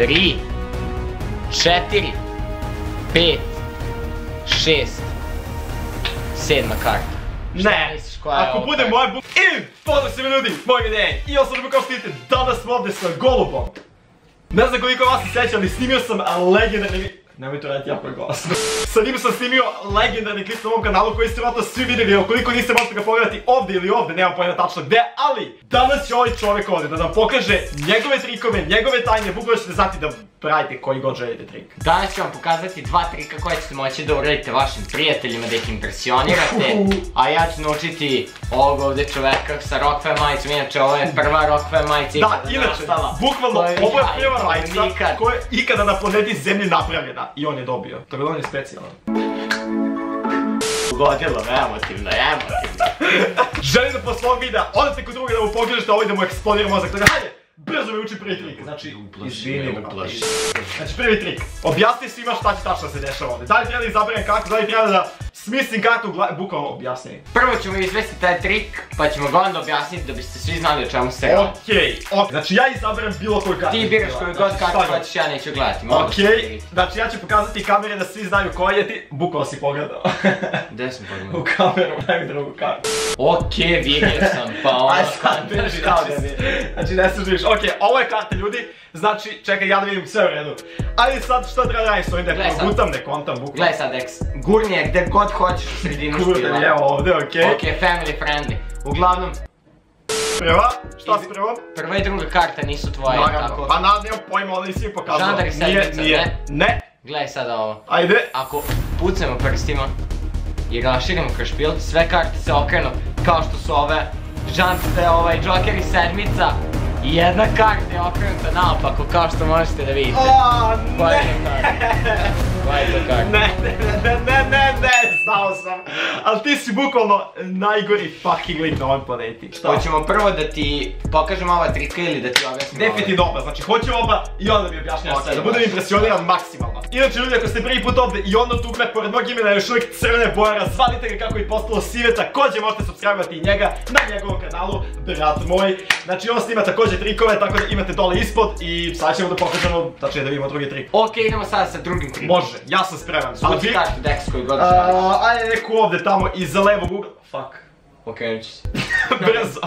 tri, četiri, pet, šest, sedma karta. Šta Ne, ako bude moja bu... I, pozdrav se mi ljudi, moj je I ja sam što vidite, danas smo ovdje sa Golubom. Ne znam koliko vas se sjeća, ali snimio sam legendarni... Nemoj to raditi jako glasno. Sa njim sam snimio legendarni klip na ovom kanalu koji ste vratno svi vidjeli, ukoliko niste možete ga pogledati ovdje ili ovdje, nemam pojma tačno gdje, ali danas će ovaj čovjek ovdje da nam pokaže njegove trikove, njegove tajne, bukvalno ćete znati da pravite koji god želite trik. Danas ću vam pokazati dva trika koje ćete moći da uradite vašim prijateljima, da ih impresionirate. A ja ću naučiti ovog ovdje čoveka sa Rockfam majicom, inače ovo je prva Rockfam majica Da, inače, bukvalno, ovo je prva majica koja je ikada na planeti Zemlji napravljena. I on je dobio. To je on je specijalno. Ugodilo me, emotivno, emotivno. Želim da posle ovog videa odete kod druga da mu pogledašte ovaj da mu eksplodira mozak. Tako da, hajde, brzo mi uči prvi trik. Znači, izvini me, uplaši. Znači, prvi trik. Objasni svima šta će tačno se dešava ovdje. Da li treba da izaberem kartu, da li treba da smislim kartu bukvalno objasni. Prvo ćemo izvesti taj trik, pa ćemo ga onda objasniti da biste svi znali o čemu se radi. Okej, okej. Znači ja izaberem bilo koju kartu. Ti biraš koju god kartu Šta god. hoćeš, ja neću gledati. Okej, znači ja ću pokazati kamere da svi znaju koja je ti. Bukvalno si pogledao. Gde sam pogledao? U kameru daj mi drugu kartu. Okej, vidio sam, pa ono, Aj sad znači, znači ne služiš. Okej, ovo je karta ljudi, znači čekaj ja da vidim sve u redu. Ajde sad što treba da radim s ovim sad. progutam, ne kontam bukvalno. Gledaj sad, Dex, gurni je gde god hoćeš u sredinu Kurde, štila. evo ovdje, okej. Okej, family friendly. Uglavnom, Prva, šta s prvom? prva i druga karta nisu tvoje, Naravno, tako? pa na, nemam pojma, ali si pokazao. Žandar i sedmica, ne? ne. Gledaj sada ovo. Ajde. Ako pucnemo prstima i raširimo kroz špil, sve karte se okrenu kao što su ove žante, ovaj Joker i sedmica i jedna karta je okrenuta naopako kao što možete da vidite. Aaaa, ne. Ne, ne, ne, ne, ne, ne, znao sam. Ali ti si bukvalno najgori fucking lik na ovoj planeti. Šta? Hoćemo prvo da ti pokažem ova trika ili da ti objasnim? Definitivno oba, znači hoću oba i onda mi objašnjam Ok, sve, da budem impresioniran maksimalno. Inače ljudi, ako ste prvi put ovdje i ono tukme pored mog imena još uvijek crvene boje, razvalite ga kako je postalo sive, također možete subscribe i njega na njegovom kanalu, brat moj. Znači on snima također trikove, tako da imate dole ispod i sad ćemo da pokažemo, tačnije da vidimo drugi trik. Ok, idemo sada sa drugim trikom. Može, ja sam spreman. Svuci vi- kartu Dex koju god želiš. Ajde neku ovdje tamo iza levog ugla. Fuck. Okrenut ću se. Brzo.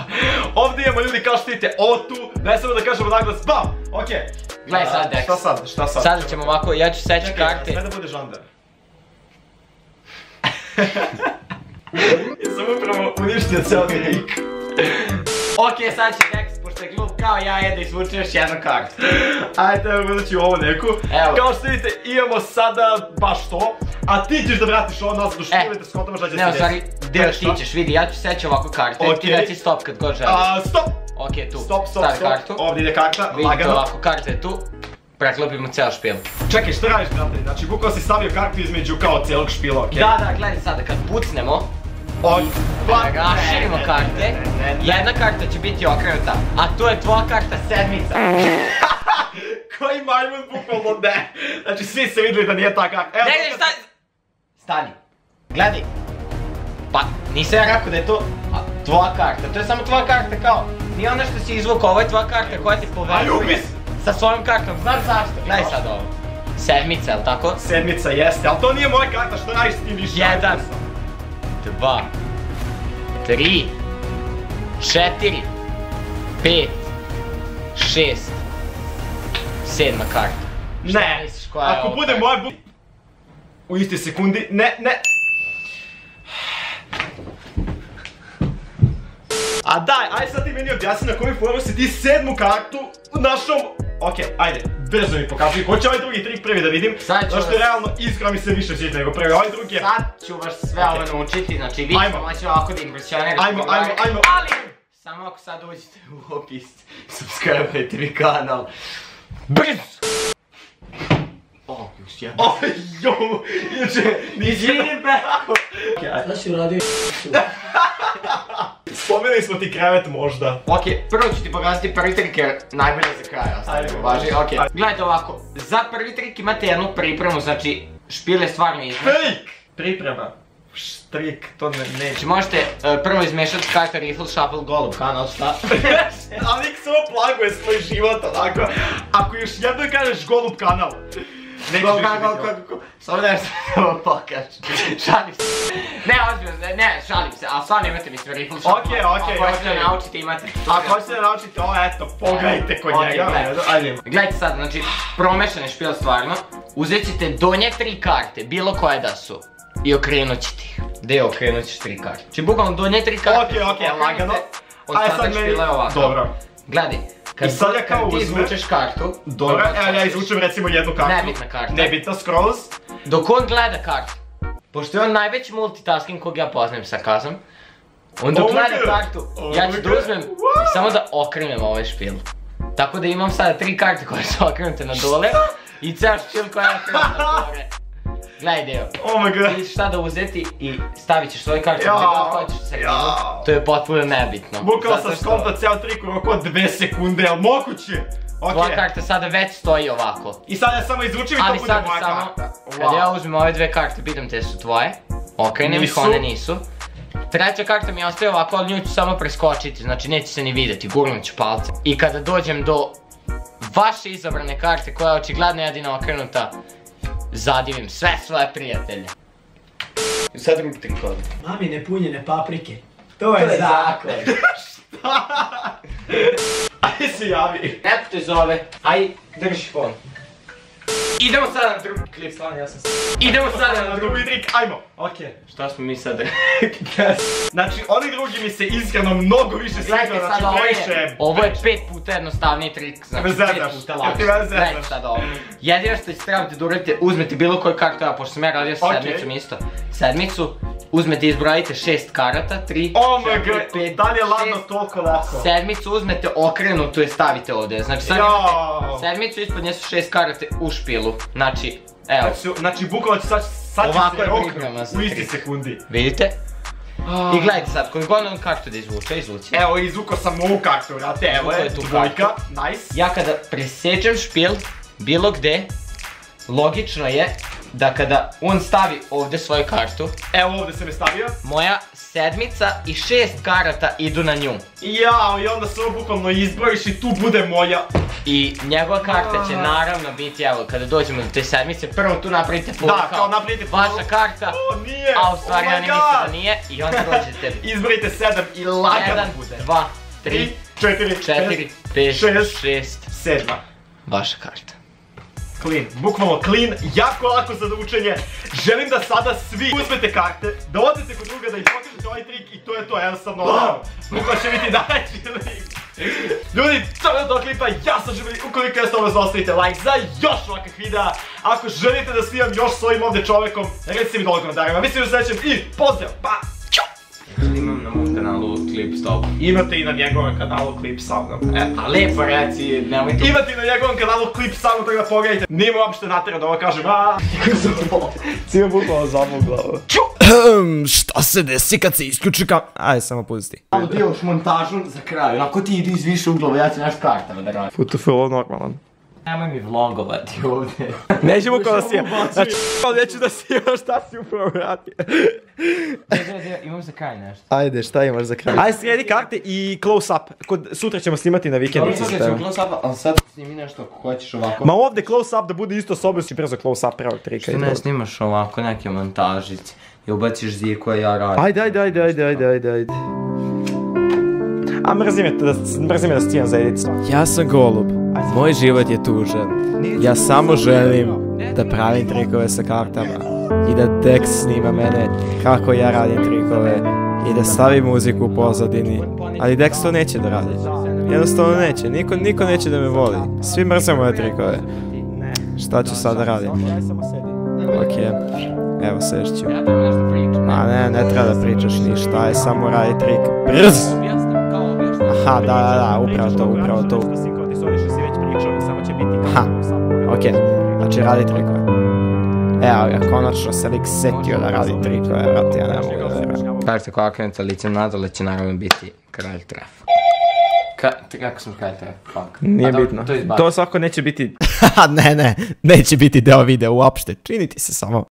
Ovdje imamo ljudi kao što vidite, ovo tu, ne samo da kažemo naglas, bam! Okej. Gledaj sad, Dex. Šta sad, šta sad? Sada ćemo ovako, ja ću seći Čekaj, karte. Sve da bude žandar. Ja sam upravo uništio ceo trik. Ok, sad će Dex, glup kao ja, je da izvuče još jednu kartu. Ajde, evo gledat ću ovo neku. Evo. Kao što vidite, imamo sada baš to. A ti ćeš da vratiš ovo nazad škole E. da skontamo šta će Ne, u se stvari, desiti. deo E, šta? ti ćeš, vidi, ja ću seći ovako karte, ti Okej. reci stop kad god želiš. A, stop! Ok, tu, Stop, stop, stavi stop. kartu. Ovdje ide karta, Vidite lagano. ovako, karta je tu. Preklopimo ceo špil. Čekaj, šta radiš, brate? Znači, bukvalno si stavio kartu između kao cijelog špila, okej? Da, da, gledaj sada, kad pucnemo, On... Raširimo ne, karte, jedna karta će biti okrenuta, a to je tvoja karta sedmica. Koji majmun bukvalno ne. Znači, svi se vidjeli da nije ta karta. Evo, Ne, ne, stani! Stani. Gledaj. Pa, nisam ja rekao da je to a, tvoja karta, to je samo tvoja karta kao, nije ono što si izvukao, ovo je tvoja karta koja ti povezuje sa svojom kartom, znaš zašto? Gledaj sad ovo. Sedmica, jel tako? Sedmica jeste, ali to nije moja karta, što radiš s tim više? Jedan. Dva. Tri. Četiri. Pet. Šest. Sedma karta. Šta Ne, misliš koja je ako ovo bude karta? moja bu... U istoj sekundi, ne, ne. A daj, aj sad ti meni objasni na koju foru si ti sedmu kartu našao... Okej, ajde, brzo mi pokaži, hoće ovaj drugi trik prvi da vidim. Zato što realno iskra mi se više sviđa nego prvi, ovaj drugi je... Sad ću vas sve ovo naučiti, znači vi ćete moći ovako da impresionirate. Ajmo, ajmo, ajmo. Ali, samo ako sad uđete u opis, subscribe mi kanal. Brzo! O, još jedan. Oj, jo, inače, nisi... Izvini, Beko! Šta si uradio? Spomenuli smo ti krevet možda. Ok, prvo ću ti pokazati prvi trik jer najbolje za kraj ostavimo, važi, ajde. ok. Gledajte ovako, za prvi trik imate jednu pripremu, znači špil je stvarno izme. Fake! Priprema. štrik, to ne, neće. Znači možete e, prvo izmešati karta Riffle Shuffle Golub kanal, šta? Ali nik samo plaguje svoj život onako. Ako još jednom kažeš golub kanal. Nećeš Go, više go, go, biti go, go. Samo nešto samo pokaži. Šalim se. Ne, ozbiljno, ne, šalim se, ali stvarno imate mi sve Riffle Shuffle. Okej, okej, Ako hoćete okej. da naučite imate. Ako hoćete da naučite ovo, eto, pogledajte kod Okej, njega. Ajde. Gledajte sad, znači, promešan je špil stvarno. Uzet ćete donje tri karte, bilo koje da su. I okrenut ćete ih. Gdje okrenut ćeš tri karte? Znači, bukvalno donje tri karte. Okej, okej, lagano. Ostatak špila je ovako. Dobro. Gledaj, kad, I sad ja kao uzmem- izvučeš kartu, Dobro, evo ja izvučem recimo jednu kartu. Nebitna karta. Nebitna, skroz. dok on gleda kartu, pošto je on najveći multitasking kog ja poznajem sarkazam, on dok Oh gleda kartu, Oh ja ću da uzmem i Wow. samo da okrenem ovaj špil. Tako da imam sada tri karte koje su okrenute na dole i ceo špil koja je okrenuta na gore. Gledaj deo. Oh my god. Vidiš šta da uzeti i stavit ćeš svoje karte Ja, gdje hoćeš. To je potpuno nebitno. Bukao sam skonto ceo trik u roku od dve sekunde, jel moguće? Tvoja karta sada već stoji ovako. I sad ja samo izvučem i to Ali bude moja samo, karta. kad ja uzmem ove dve karte, pitam te su tvoje. Okrenem ih, one nisu. Treća karta mi ostaje ovako, ali nju ću samo preskočiti, znači neće se ni vidjeti, gurnut ću palce. I kada dođem do vaše izabrane karte, koja je očigledno jedina okrenuta, zadivim sve svoje prijatelje. I sad drugi trik ovdje. Mamine punjene paprike. To je zakon. Ajde se javi. Neko te zove, aj drži fon. Idemo sada na drugi klip. Stvarno, ja sam Idemo sada na drugi. trik, ajmo. Okej. Šta smo mi sad Znači, oni drugi mi se iskreno mnogo više sviđa, znači previše je, ovo je pet puta jednostavniji trik, znači pet puta zezaš? Gledajte sad ovo. Jedino što ćete trebate da uradite, uzmete bilo koju kartu, a pošto sam ja radio sedmicom isto, sedmicu, uzmete i izbrojite šest karata, tri, Oh my četiri, god, pet, da li je ladno šest. toliko lako? Sedmicu uzmete okrenutu je stavite ovdje, znači sad imate sedmicu, ispod nje su šest karate u špilu, znači, evo, Znači, znači će sad, sad će Ovako se roknu priprema za u isti sekundi. vidite? I gledajte sad, koju god on kartu da izvuče, izvuci. Evo, izvukao sam ovu kartu, vrate, evo je, dvojka, nice. Ja kada presjećem špil, bilo gde, logično je da kada on stavi ovdje svoju kartu, Evo ovdje sam je stavio. moja sedmica i šest karata idu na nju. Jao, i onda se ovo bukvalno izbrojiš i tu bude moja. I njegova karta će naravno biti, evo, kada dođemo do te sedmice, prvo tu napravite full Da, kao napravite full. Vaša karta, O, nije! a u stvari oh oni misle God. da nije, i onda dođete Izbrojite sedam i lagano jedan, bude. dva, tri, četiri, četiri, pet, šest, sedma. vaša karta. Clean, bukvalno clean, jako lako za učenje. Želim da sada svi uzmete karte, da odete kod druga, da ih pokažete ovaj trik i to je to, jednostavno bukvalno će biti najveći lik. Ljudi, to je to klipa, ja sam Živeli, ukoliko jeste ovo ostavite like za još ovakvih videa. Ako želite da snimam još s ovim ovdje čovekom, recite mi dole u komentarima. Mislim se srećem i pozdrav, pa! Snimam na mom kanalu klip stop. Imate i na njegovom kanalu klip sa mnom. E, A lepo reci, nemojte... Imate i na njegovom kanalu klip sa mnom, tako da pogledajte. Nije mu uopšte natjerao da ovo kažem, a Cijel bukvalno zamu glavu. Šta se desi kad se isključi kam... Aj, samo pusti. Malo djelaš montažu za kraj, onako ti idu iz više uglova, ja ću naš kartama da radim. Ovo normalan. Nemoj mi vlogovati ovdje. Nećemo kao da si... Znači, kao neću da si ima šta si upravo radio. Imam za kraj nešto. Ajde, šta imaš za kraj? Ajde, sredi karte i close up. Kod, sutra ćemo snimati na Dobro, vikendici. sad sa ćemo close up, ali sad snimi nešto ako hoćeš ovako. Ma ovdje close up da bude isto s obje, si brzo close up prvog trika. Što i ne snimaš ovako neke montažice i ubaciš zir koje ja radim. Ajde, ajde, ajde, ajde, ajde, ajde, ajde. A mrzim je da, mrzim je da stijem za edit. Ja sam golub. Moj život je tužan. Ja samo želim da pravim trikove sa kartama. I da Dex snima mene kako ja radim trikove. I da stavi muziku u pozadini. Ali Dex to neće da radi. Jednostavno neće. Niko, niko neće da me voli. Svi mrze moje trikove. Šta ću sad da radim? Ok. Evo sešću. Ma ne, ne treba da pričaš ništa, aj samo radi trik. Brz! Aha, da, da, da, upravo to, upravo to. Ha, okej. Znači radi trikove. Evo ga, konačno se lik setio da radi trikove, vrati, ja ne mogu da verujem. Karta koja okrenuta licem nadole će naravno biti kralj trefa. Ka, kako sam kralj trefa? Fuck. Nije dobro, bitno. To. To svako neće biti... ne, ne, neće biti deo videa uopšte. Čini ti se samo.